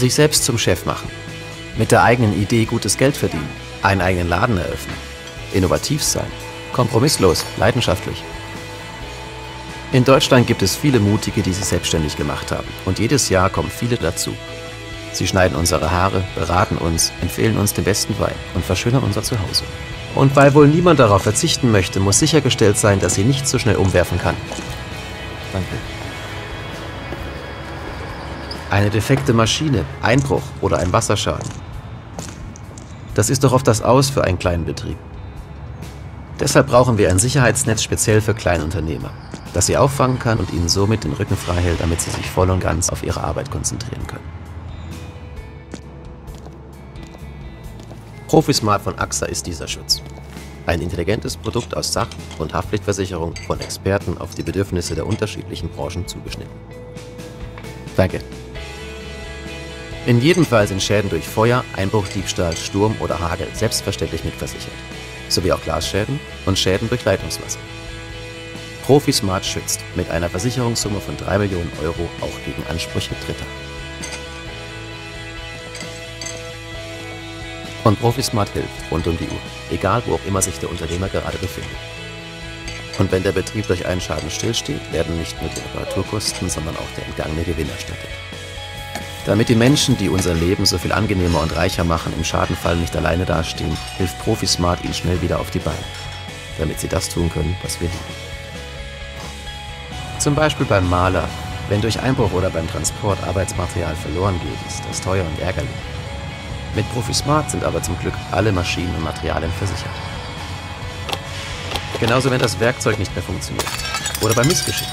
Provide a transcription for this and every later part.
Sich selbst zum Chef machen. Mit der eigenen Idee gutes Geld verdienen. Einen eigenen Laden eröffnen. Innovativ sein. Kompromisslos, leidenschaftlich. In Deutschland gibt es viele Mutige, die sich selbstständig gemacht haben. Und jedes Jahr kommen viele dazu. Sie schneiden unsere Haare, beraten uns, empfehlen uns den besten Wein und verschönern unser Zuhause. Und weil wohl niemand darauf verzichten möchte, muss sichergestellt sein, dass sie nicht so schnell umwerfen kann. Danke. Eine defekte Maschine, Einbruch oder ein Wasserschaden. Das ist doch oft das Aus für einen kleinen Betrieb. Deshalb brauchen wir ein Sicherheitsnetz speziell für Kleinunternehmer, das sie auffangen kann und ihnen somit den Rücken frei hält, damit sie sich voll und ganz auf ihre Arbeit konzentrieren können. Profismart von AXA ist dieser Schutz. Ein intelligentes Produkt aus Sach- und Haftpflichtversicherung von Experten auf die Bedürfnisse der unterschiedlichen Branchen zugeschnitten. Danke. In jedem Fall sind Schäden durch Feuer, Einbruch, Diebstahl, Sturm oder Hagel selbstverständlich mitversichert. Sowie auch Glasschäden und Schäden durch Leitungswasser. Profismart schützt mit einer Versicherungssumme von 3 Millionen Euro auch gegen Ansprüche Dritter. Und Profismart hilft rund um die Uhr, egal wo auch immer sich der Unternehmer gerade befindet. Und wenn der Betrieb durch einen Schaden stillsteht, werden nicht nur die Reparaturkosten, sondern auch der entgangene Gewinn erstattet. Damit die Menschen, die unser Leben so viel angenehmer und reicher machen, im Schadenfall nicht alleine dastehen, hilft Profismart ihnen schnell wieder auf die Beine, damit sie das tun können, was wir lieben. Zum Beispiel beim Maler. Wenn durch Einbruch oder beim Transport Arbeitsmaterial verloren geht, ist das teuer und ärgerlich. Mit Profismart sind aber zum Glück alle Maschinen und Materialien versichert. Genauso wenn das Werkzeug nicht mehr funktioniert. Oder beim Missgeschick.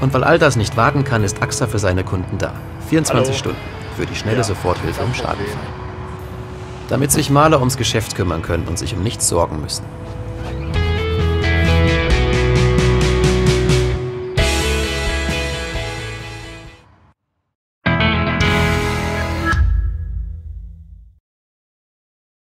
Und weil all das nicht warten kann, ist AXA für seine Kunden da. 24 Hallo. Stunden für die schnelle Ja. Soforthilfe im Schadenfall. Damit sich Maler ums Geschäft kümmern können und sich um nichts sorgen müssen.